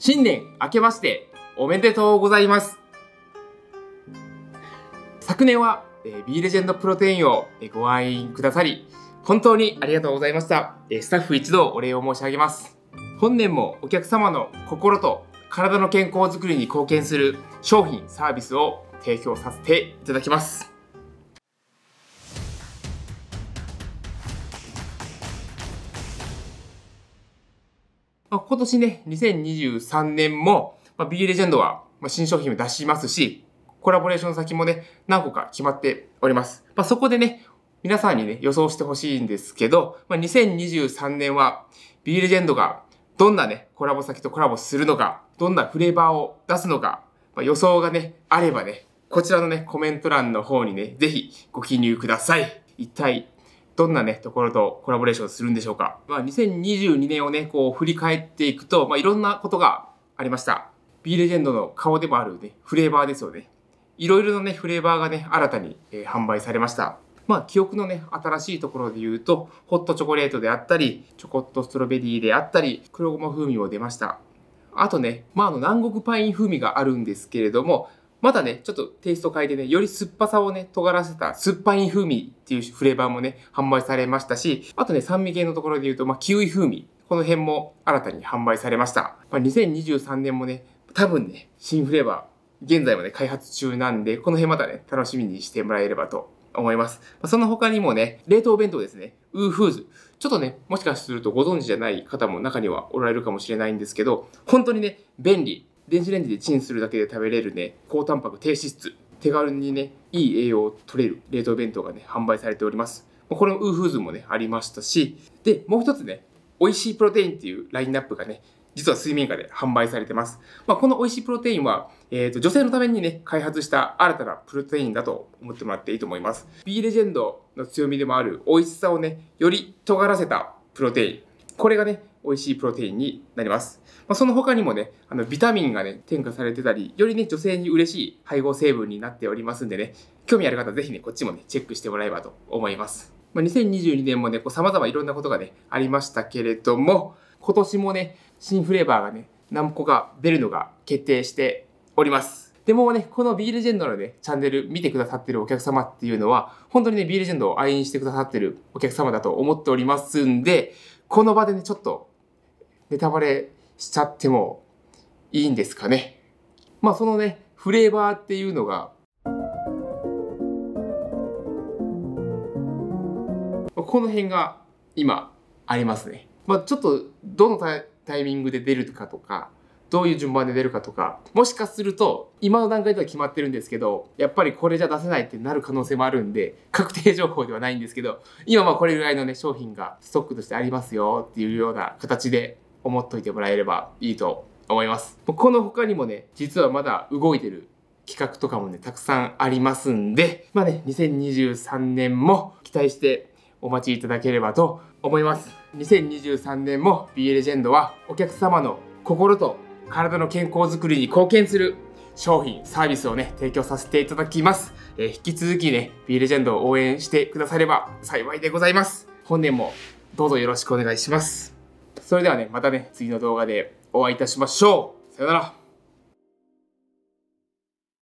新年明けましておめでとうございます。昨年は、えー、B レジェンドプロテインをご愛飲くださり、本当にありがとうございました。えー、スタッフ一同お礼を申し上げます。本年もお客様の心と体の健康づくりに貢献する商品、サービスを提供させていただきます。まあ、今年ね、2023年も、まあ、B レジェンドは新商品を出しますし、コラボレーション先もね、何個か決まっております。まあ、そこでね、皆さんにね、予想してほしいんですけど、まあ、2023年は B レジェンドがどんなね、コラボ先とコラボするのか、どんなフレーバーを出すのか、まあ、予想がね、あればね、こちらのね、コメント欄の方にね、ぜひご記入ください。一体どんなね、ところとコラボレーションするんでしょうか。まあ、2022年をね、こう振り返っていくと、まあ、いろんなことがありました。B レジェンドの顔でもあるね、フレーバーですよね。いろいろなね、フレーバーがね、新たに、えー、販売されました。まあ、記憶のね、新しいところで言うと、ホットチョコレートであったり、チョコットストロベリーであったり、黒ごま風味も出ました。あとね、まあ、あの、南国パイン風味があるんですけれども、まだね、ちょっとテイスト変えてね、より酸っぱさをね、尖らせた酸っぱい風味っていうフレーバーもね、販売されましたし、あとね、酸味系のところで言うと、まあ、キウイ風味。この辺も新たに販売されました。まあ、2023年もね、多分ね、新フレーバー、現在もね、開発中なんで、この辺またね、楽しみにしてもらえればと思います。まあ、その他にもね、冷凍弁当ですね、ウーフーズ。ちょっとね、もしかするとご存知じゃない方も中にはおられるかもしれないんですけど、本当にね、便利。電子レンジでチンするだけで食べれるね、高タンパク低脂質、手軽にね、いい栄養を取れる冷凍弁当がね、販売されております。これもウーフーズもね、ありましたし、で、もう一つね、美味しいプロテインっていうラインナップがね、実は水面下で販売されてます。まあ、この美味しいプロテインは、え、ー、と、女性のためにね、開発した新たなプロテインだと思ってもらっていいと思います。B レジェンドの強みでもある美味しさをね、より尖らせたプロテイン。これがね、美味しいプロテインになります。まあ、その他にもね、あの、ビタミンがね、添加されてたり、よりね、女性に嬉しい配合成分になっておりますんでね、興味ある方はぜひね、こっちもね、チェックしてもらえばと思います。まあ、2022年もね、こう様々いろんなことがね、ありましたけれども、今年もね、新フレーバーがね、何個か出るのが決定しております。でもね、この B レジェンドのね、チャンネル見てくださってるお客様っていうのは、本当にね、B レジェンドを愛飲してくださってるお客様だと思っておりますんで、この場でね、ちょっとネタバレしちゃってもいいんですかね。まあそのね、フレーバーっていうのが、この辺が今ありますね。まあちょっとどのタイミングで出るかとか、どういう順番で出るかとか、もしかすると、今の段階では決まってるんですけど、やっぱりこれじゃ出せないってなる可能性もあるんで、確定情報ではないんですけど、今まあこれぐらいのね、商品がストックとしてありますよっていうような形で思っといてもらえればいいと思います。この他にもね、実はまだ動いてる企画とかもね、たくさんありますんで、まあね、2023年も期待してお待ちいただければと思います。2023年も B レジェンドはお客様の心と体の健康づくりに貢献する商品、サービスをね、提供させていただきます。えー、引き続きね、B レジェンドを応援してくだされば幸いでございます。本年もどうぞよろしくお願いします。それではね、またね、次の動画でお会いいたしましょう。さよなら。